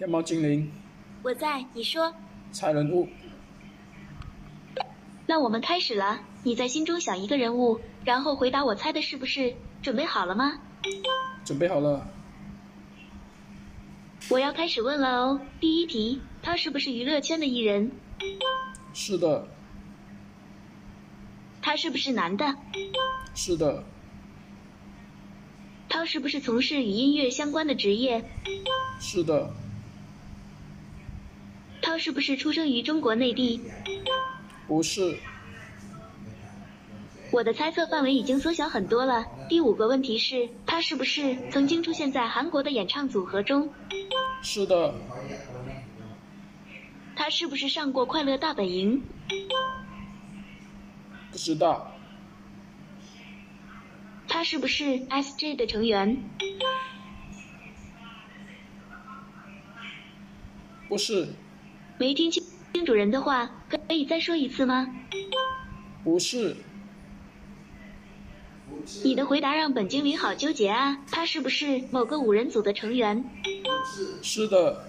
天猫精灵，我在，你说。猜人物，那我们开始了。你在心中想一个人物，然后回答我猜的是不是？准备好了吗？准备好了。我要开始问了哦。第一题，他是不是娱乐圈的艺人？是的。他是不是男的？是的。他是不是从事与音乐相关的职业？是的。他是不是出生于中国内地？不是。我的猜测范围已经缩小很多了。第五个问题是，他是不是曾经出现在韩国的演唱组合中？是的。他是不是上过《快乐大本营》？不知道。他是不是 S.J 的成员？不是。没听清主人的话，可以再说一次吗？不是。你的回答让本精灵好纠结啊！他是不是某个五人组的成员？是的。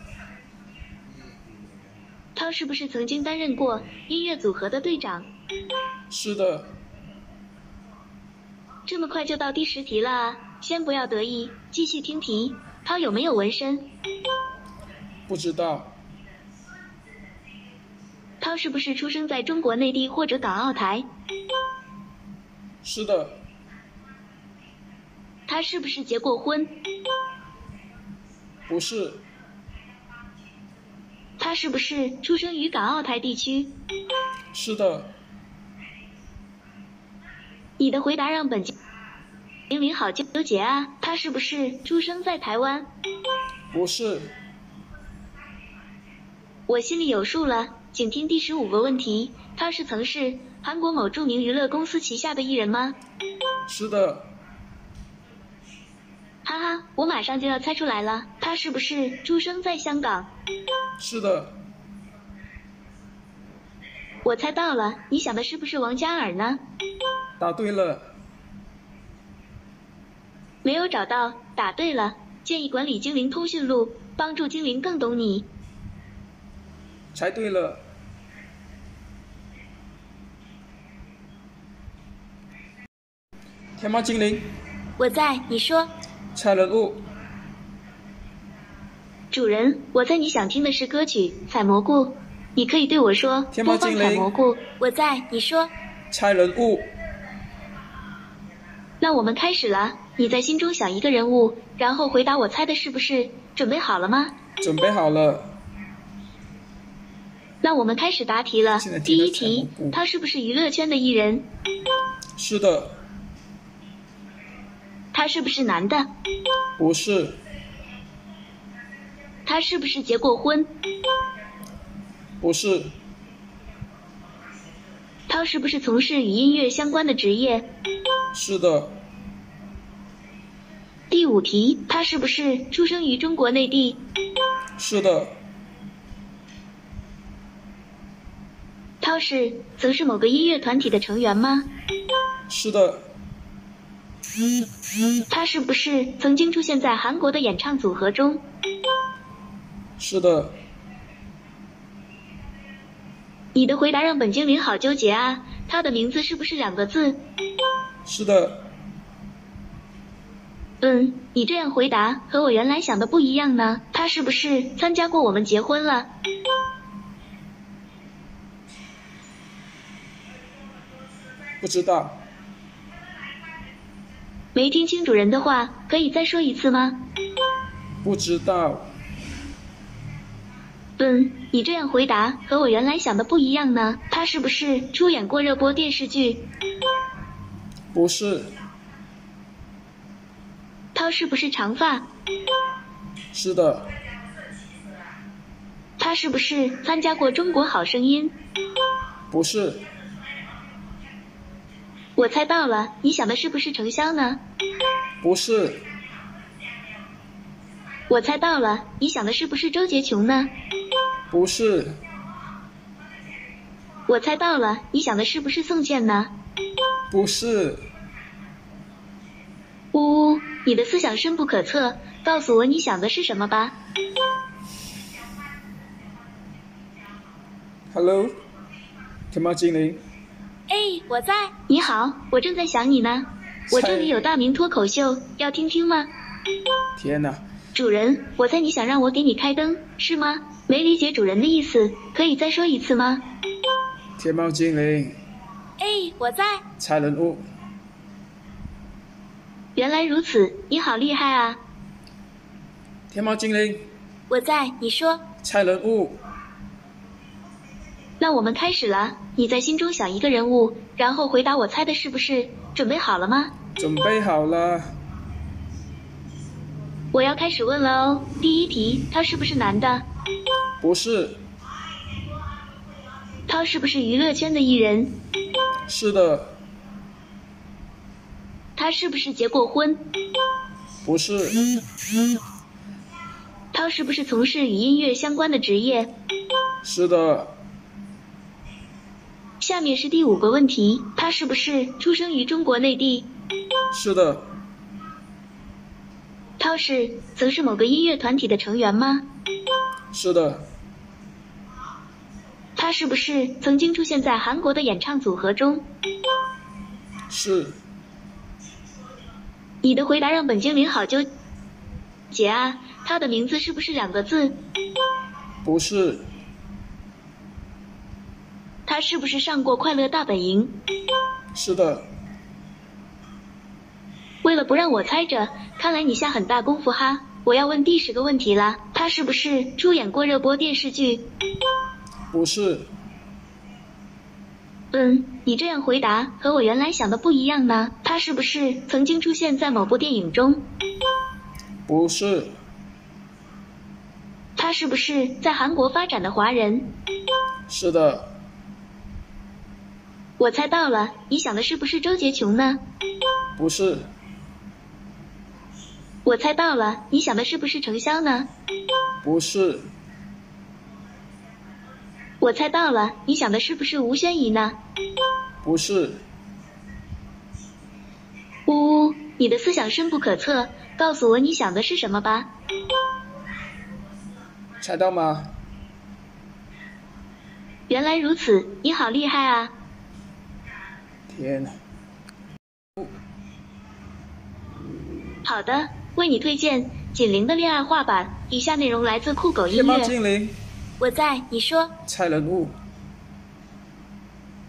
他是不是曾经担任过音乐组合的队长？是的。这么快就到第十题了啊！先不要得意，继续听题。他有没有纹身？不知道。他是不是出生在中国内地或者港澳台？是的。他是不是结过婚？不是。他是不是出生于港澳台地区？是的。你的回答让本精灵好纠结啊！他是不是出生在台湾？不是。我心里有数了，请听第十五个问题：他是曾是韩国某著名娱乐公司旗下的艺人吗？是的。哈哈，我马上就要猜出来了，他是不是出生在香港？是的。我猜到了，你想的是不是王嘉尔呢？答对了。没有找到，答对了。建议管理精灵通讯录，帮助精灵更懂你。猜对了。天猫精灵。我在，你说。猜人物。主人，我在你想听的是歌曲《采蘑菇》，你可以对我说“播放采蘑菇”。我在，你说。猜人物。那我们开始了，你在心中想一个人物，然后回答我猜的是不是？准备好了吗？准备好了。那我们开始答题了。第一题，他是不是娱乐圈的艺人？是的。他是不是男的？不是。他是不是结过婚？不是。他是不是从事与音乐相关的职业？是的。第五题，他是不是出生于中国内地？是的。他是曾是某个音乐团体的成员吗？是的。他是不是曾经出现在韩国的演唱组合中？是的。你的回答让本精灵好纠结啊！他的名字是不是两个字？是的。嗯，你这样回答和我原来想的不一样呢。他是不是参加过我们结婚了？不知道。没听清主人的话，可以再说一次吗？不知道。嗯，你这样回答和我原来想的不一样呢。他是不是出演过热播电视剧？不是。他是不是长发？是的。他是不是参加过《中国好声音》？不是。我猜到了，你想的是不是程潇呢？不是。我猜到了，你想的是不是周杰琼呢？不是。我猜到了，你想的是不是宋茜呢？不是。呜呜，你的思想深不可测，告诉我你想的是什么吧。Hello，天猫精灵。哎，我在。你好，我正在想你呢。我这里有大明脱口秀，要听听吗？天哪，主人，我猜你想让我给你开灯，是吗？没理解主人的意思，可以再说一次吗？天猫精灵，哎，我在。猜人物，原来如此，你好厉害啊！天猫精灵，我在。你说。猜人物，那我们开始了。你在心中想一个人物，然后回答我猜的是不是？准备好了吗？准备好了。我要开始问了哦。第一题，他是不是男的？不是，他是不是娱乐圈的艺人？是的，他是不是结过婚？不是，他是不是从事与音乐相关的职业？是的，下面是第五个问题，他是不是出生于中国内地？是的，他是曾是某个音乐团体的成员吗？是的，他是不是曾经出现在韩国的演唱组合中？是，你的回答让本精灵好纠结啊！他的名字是不是两个字？不是，他是不是上过《快乐大本营》？是的，为了不让我猜着，看来你下很大功夫哈。我要问第十个问题了，他是不是出演过热播电视剧？不是，嗯，你这样回答和我原来想的不一样呢。他是不是曾经出现在某部电影中？不是，他是不是在韩国发展的华人？是的，我猜到了，你想的是不是周杰琼呢？不是，我猜到了，你想的是不是程潇呢？不是，我猜到了，你想的是不是吴宣仪呢？不是，呜呜，你的思想深不可测，告诉我你想的是什么吧。猜到吗？原来如此，你好厉害啊！天哪，好的，为你推荐锦麟的恋爱画板，以下内容来自酷狗音天猫乐。精灵，我在。你说。猜人物，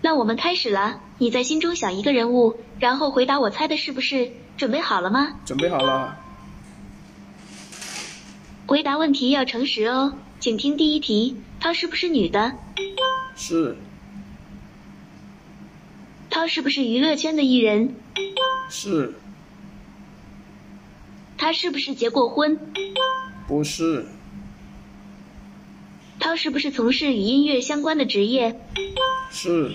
那我们开始了，你在心中想一个人物，然后回答我猜的是不是？准备好了吗？准备好了。回答问题要诚实哦，请听第一题，她是不是女的？是，她是不是娱乐圈的艺人？是，他是不是结过婚？不是，他是不是从事与音乐相关的职业？是，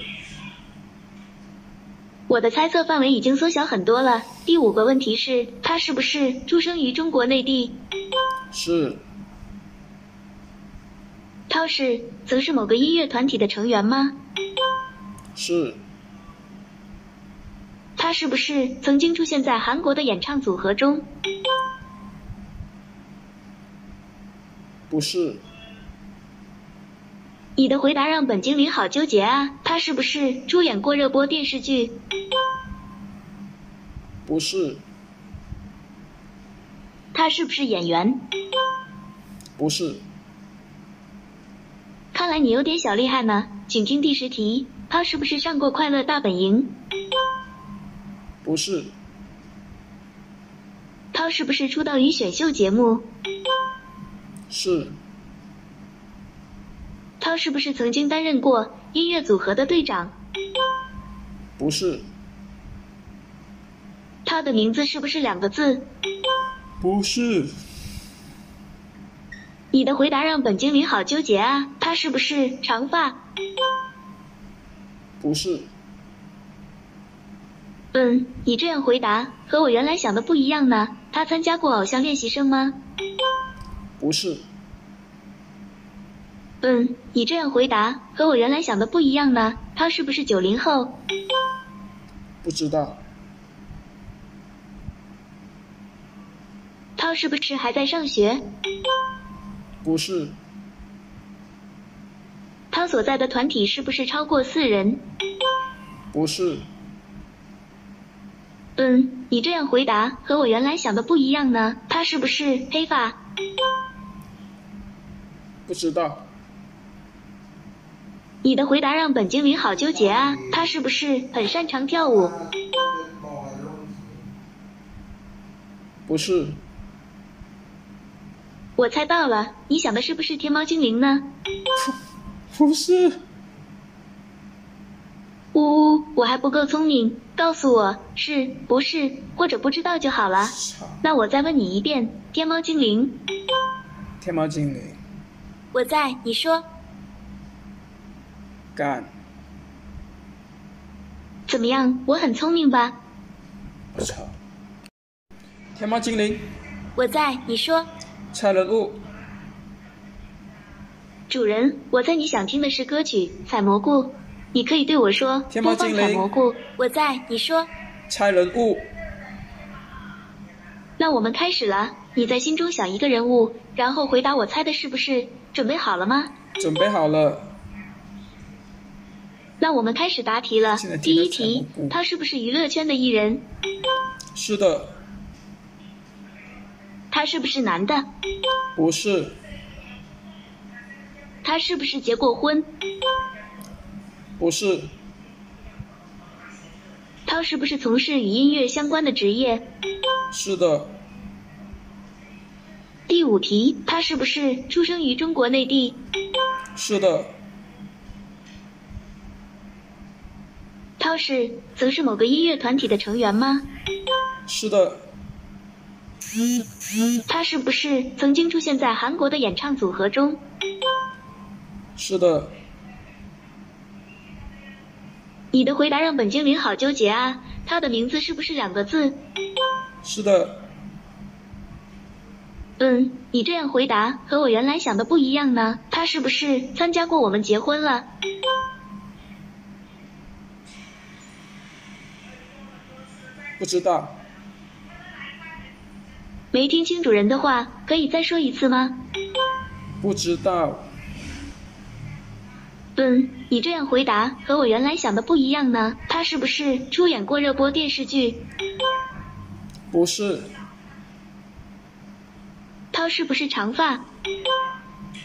我的猜测范围已经缩小很多了。第五个问题是，他是不是出生于中国内地？是，涛是曾是某个音乐团体的成员吗？是，她是不是曾经出现在韩国的演唱组合中？不是，你的回答让本精灵好纠结啊！他是不是出演过热播电视剧？不是，他是不是演员？不是，看来你有点小厉害呢。请听第十题，他是不是上过《快乐大本营》？不是，他是不是出道于选秀节目？是，他是不是曾经担任过音乐组合的队长？不是，他的名字是不是两个字？不是，你的回答让本精灵好纠结啊！他是不是长发？不是，嗯，你这样回答和我原来想的不一样呢。他参加过偶像练习生吗？不是，嗯，你这样回答和我原来想的不一样呢。他是不是九零后？不知道，他是不是还在上学？不是，他所在的团体是不是超过四人？不是，嗯，你这样回答和我原来想的不一样呢。他是不是黑发？不知道，你的回答让本精灵好纠结啊。他是不是很擅长跳舞？不是，我猜到了，你想的是不是天猫精灵呢？不是，我还不够聪明，告诉我是不是或者不知道就好了。那我再问你一遍，天猫精灵，天猫精灵，我在，你说。干，怎么样？我很聪明吧？我操，天猫精灵，我在，你说。猜人物，主人，我在你想听的是歌曲《采蘑菇》，你可以对我说天猫播放采蘑菇。我在，你说。猜人物，那我们开始了，你在心中想一个人物，然后回答我猜的是不是？准备好了吗？准备好了，那我们开始答题了第一题他是不是娱乐圈的艺人？是的，他是不是男的？不是，他是不是结过婚？不是，他是不是从事与音乐相关的职业？是的，第五题，他是不是出生于中国内地？是的，他是曾是某个音乐团体的成员吗？是的，他是不是曾经出现在韩国的演唱组合中？是的，你的回答让本精灵好纠结啊！他的名字是不是两个字？是的，嗯，你这样回答和我原来想的不一样呢。他是不是参加过我们结婚了？不知道，没听清主人的话，可以再说一次吗？不知道，嗯，你这样回答和我原来想的不一样呢。他是不是出演过热播电视剧？不是，他是不是长发？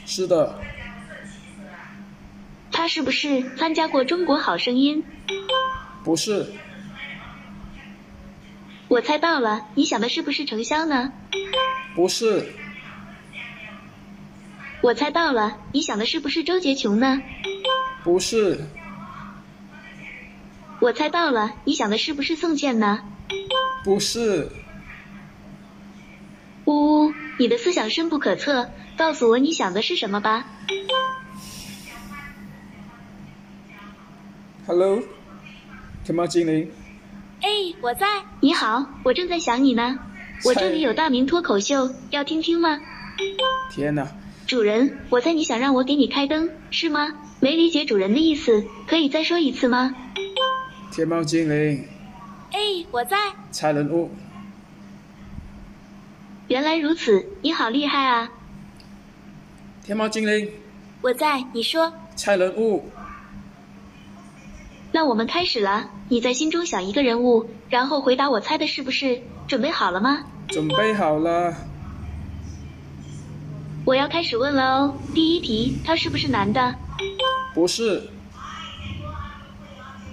是的，他是不是参加过《中国好声音》？不是，我猜到了，你想的是不是程潇呢？不是，我猜到了，你想的是不是周杰琼呢？不是，我猜到了，你想的是不是宋茜呢？不是，呜呜，你的思想深不可测，告诉我你想的是什么吧。Hello，天猫精灵，哎，我在。你好，我正在想你呢。我这里有大明脱口秀，要听听吗？天哪，主人，我猜你想让我给你开灯，是吗？没理解主人的意思，可以再说一次吗？天猫精灵，哎，我在。猜人物，原来如此，你好厉害啊！天猫精灵，我在，你说。猜人物，那我们开始了，你在心中想一个人物，然后回答我猜的是不是？准备好了吗？准备好了，我要开始问了哦。第一题，他是不是男的？不是，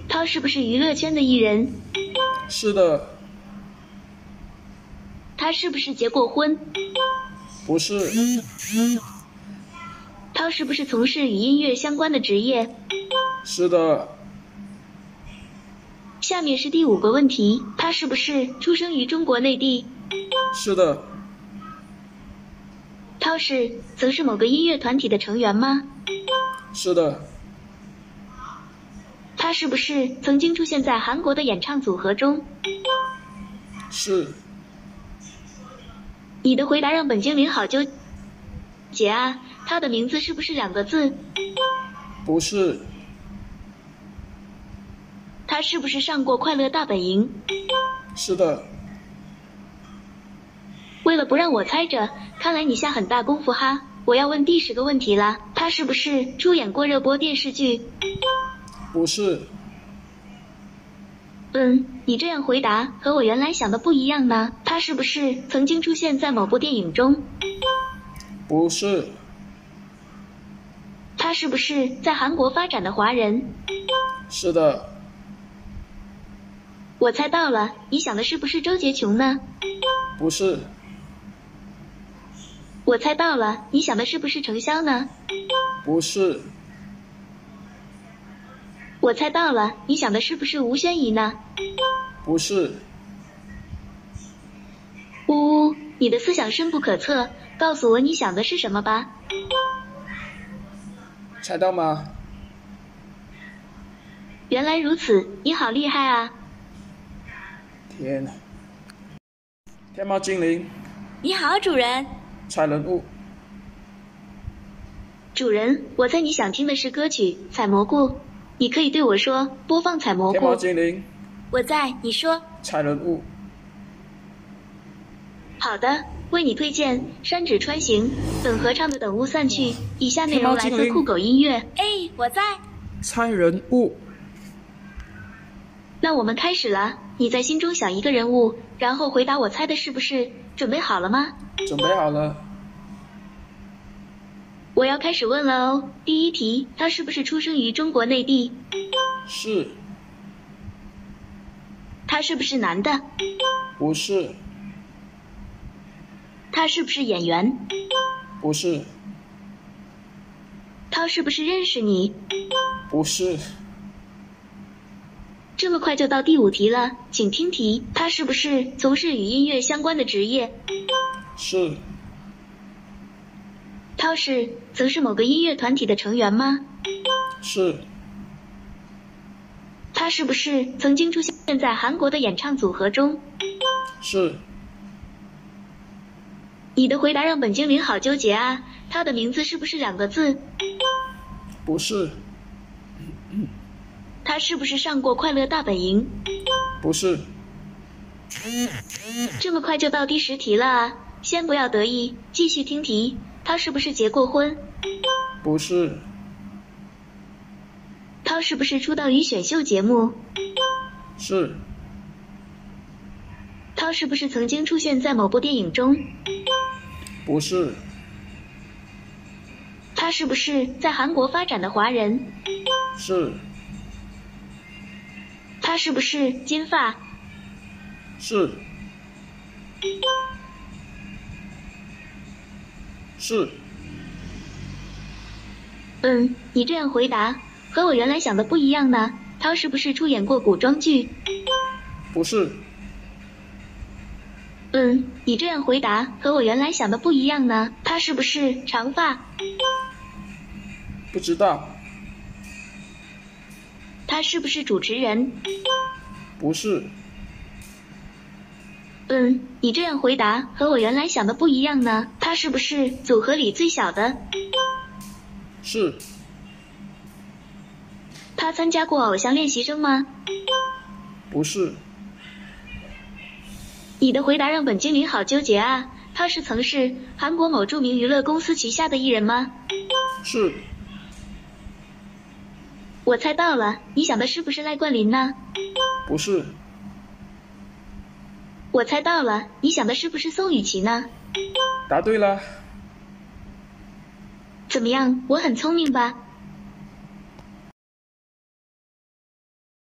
他是不是娱乐圈的艺人？是的，他是不是结过婚？不是，他是不是从事与音乐相关的职业？是的，下面是第五个问题，他是不是出生于中国内地？是的，他是曾是某个音乐团体的成员吗？是的，他是不是曾经出现在韩国的演唱组合中？是，你的回答让本精灵好纠结啊！他的名字是不是两个字？不是，他是不是上过《快乐大本营》？是的，为了不让我猜着，看来你下很大功夫哈。我要问第十个问题了，他是不是出演过热播电视剧？不是，嗯，你这样回答和我原来想的不一样呢。他是不是曾经出现在某部电影中？不是，他是不是在韩国发展的华人？是的，我猜到了，你想的是不是周杰琼呢？不是，我猜到了，你想的是不是程潇呢？不是，我猜到了，你想的是不是吴宣仪呢？不是，呜呜，你的思想深不可测，告诉我你想的是什么吧。猜到吗？原来如此，你好厉害啊！天呐！天猫精灵，你好，主人。猜人物，主人，我猜你想听的是歌曲《采蘑菇》，你可以对我说播放《采蘑天猫菇》。精灵，我在，你说。猜人物，好的，为你推荐《山指穿行》，等合唱的《等雾散去》。以下内容来自酷狗音乐。哎，我在。猜人物，那我们开始了，你在心中想一个人物，然后回答我猜的是不是？准备好了吗？准备好了，我要开始问了哦。第一题，他是不是出生于中国内地？是，他是不是男的？不是，他是不是演员？不是，他是不是认识你？不是，这么快就到第五题了，请听题。他是不是从事与音乐相关的职业？是，他是曾是某个音乐团体的成员吗？是，他是不是曾经出现在韩国的演唱组合中？是，你的回答让本精灵好纠结啊！他的名字是不是两个字？不是，他是不是上过《快乐大本营》？不是，这么快就到第十题了啊！先不要得意，继续听题。他是不是结过婚？不是，他是不是出道于选秀节目？是，他是不是曾经出现在某部电影中？不是，他是不是在韩国发展的华人？是，他是不是金发？是，是，嗯，你这样回答和我原来想的不一样呢。他是不是出演过古装剧？不是，嗯，你这样回答和我原来想的不一样呢。他是不是长发？不知道，他是不是主持人？不是，嗯，你这样回答和我原来想的不一样呢。他是不是组合里最小的？是，他参加过偶像练习生吗？不是，你的回答让本精灵好纠结啊。他是曾是韩国某著名娱乐公司旗下的艺人吗？是，我猜到了，你想的是不是赖冠霖呢？不是，我猜到了，你想的是不是宋雨琦呢？答对了。怎么样，我很聪明吧？